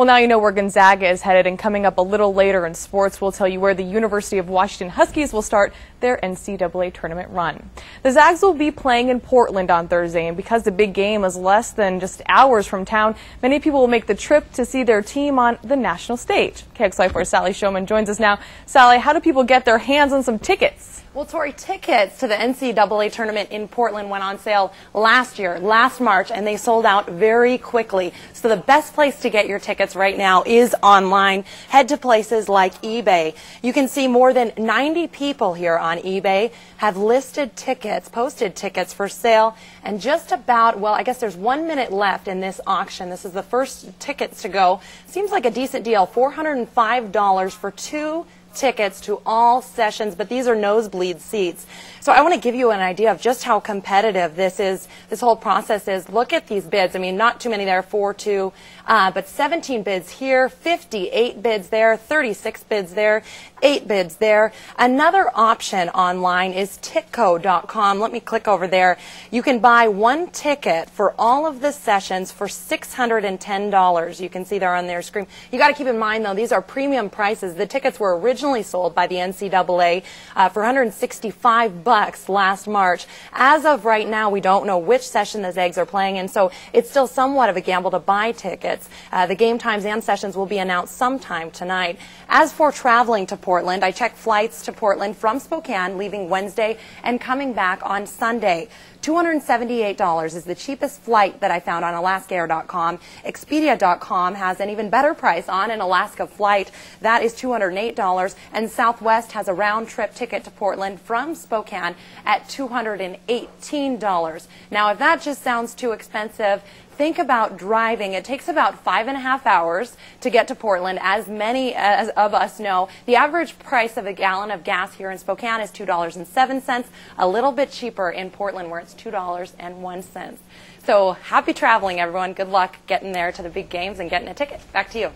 Well, now you know where Gonzaga is headed, and coming up a little later in sports, we'll tell you where the University of Washington Huskies will start their NCAA tournament run. The Zags will be playing in Portland on Thursday, and because the big game is less than just hours from town, many people will make the trip to see their team on the national stage. KXLY4 Sally Showman joins us now. Sally, how do people get their hands on some tickets? Well, Tori, tickets to the NCAA tournament in Portland went on sale last year, last March, and they sold out very quickly. So the best place to get your tickets right now is online. Head to places like eBay. You can see more than 90 people here on eBay have listed tickets, posted tickets for sale, and just about, well, I guess there's one minute left in this auction. This is the first tickets to go. Seems like a decent deal, $405 for two tickets to all sessions, but these are nosebleed seats. So I want to give you an idea of just how competitive this is, this whole process is. Look at these bids. I mean, not too many there, four, two, uh, but 17 bids here, 58 bids there, 36 bids there, eight bids there. Another option online is titco.com. Let me click over there. You can buy one ticket for all of the sessions for $610. You can see there on their screen. You got to keep in mind though, these are premium prices. The tickets were originally sold by the NCAA uh, for 165 bucks last March. As of right now, we don't know which session the Zags are playing in, so it's still somewhat of a gamble to buy tickets. Uh, the game times and sessions will be announced sometime tonight. As for traveling to Portland, I checked flights to Portland from Spokane, leaving Wednesday and coming back on Sunday. $278 is the cheapest flight that I found on AlaskaAir.com. Expedia.com has an even better price on an Alaska flight. That is $208. And Southwest has a round trip ticket to Portland from Spokane at $218. Now, if that just sounds too expensive, think about driving. It takes about five and a half hours to get to Portland, as many as of us know. The average price of a gallon of gas here in Spokane is $2.07, a little bit cheaper in Portland where it's $2.01. So happy traveling, everyone. Good luck getting there to the big games and getting a ticket. Back to you.